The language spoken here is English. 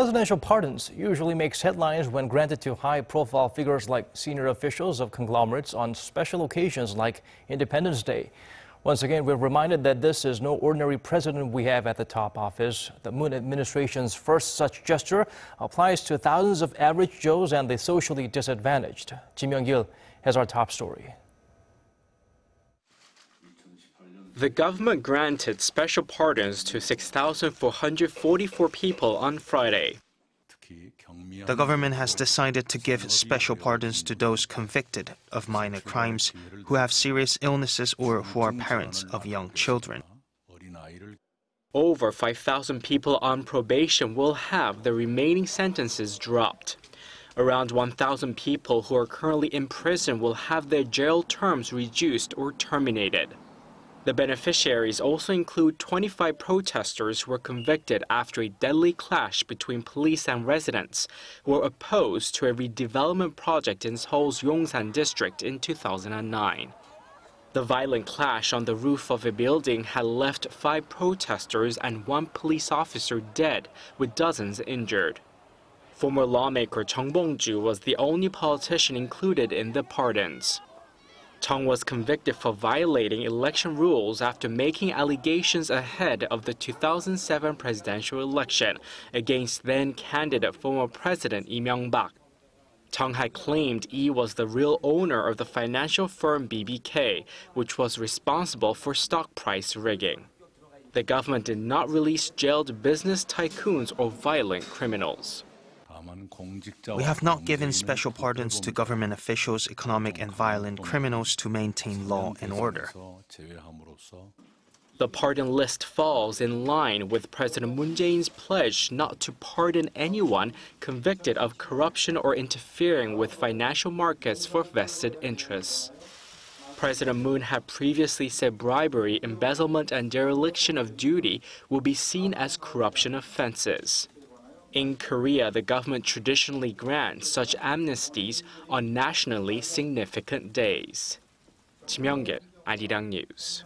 Presidential pardons usually makes headlines when granted to high-profile figures like senior officials of conglomerates on special occasions like Independence Day. Once again, we're reminded that this is no ordinary president we have at the top office. The Moon administration's first such gesture applies to thousands of average Joes and the socially disadvantaged. Ji Myung-kil has our top story. The government granted special pardons to 6,444 people on Friday. The government has decided to give special pardons to those convicted of minor crimes who have serious illnesses or who are parents of young children. Over 5,000 people on probation will have the remaining sentences dropped. Around 1,000 people who are currently in prison will have their jail terms reduced or terminated. The beneficiaries also include 25 protesters who were convicted after a deadly clash between police and residents who were opposed to a redevelopment project in Seoul's Yongsan district in 2009. The violent clash on the roof of a building had left five protesters and one police officer dead, with dozens injured. Former lawmaker Chung Bong-ju was the only politician included in the pardons. Chung was convicted for violating election rules after making allegations ahead of the 2007 presidential election against then candidate former President Lee Myung-bak. Chung had claimed Lee was the real owner of the financial firm BBK, which was responsible for stock price rigging. The government did not release jailed business tycoons or violent criminals. We have not given special pardons to government officials, economic and violent criminals to maintain law and order. The pardon list falls in line with President Moon Jae-in's pledge not to pardon anyone convicted of corruption or interfering with financial markets for vested interests. President Moon had previously said bribery, embezzlement, and dereliction of duty will be seen as corruption offenses. In Korea, the government traditionally grants such amnesties on nationally significant days. Ji Myung-kil, Arirang News.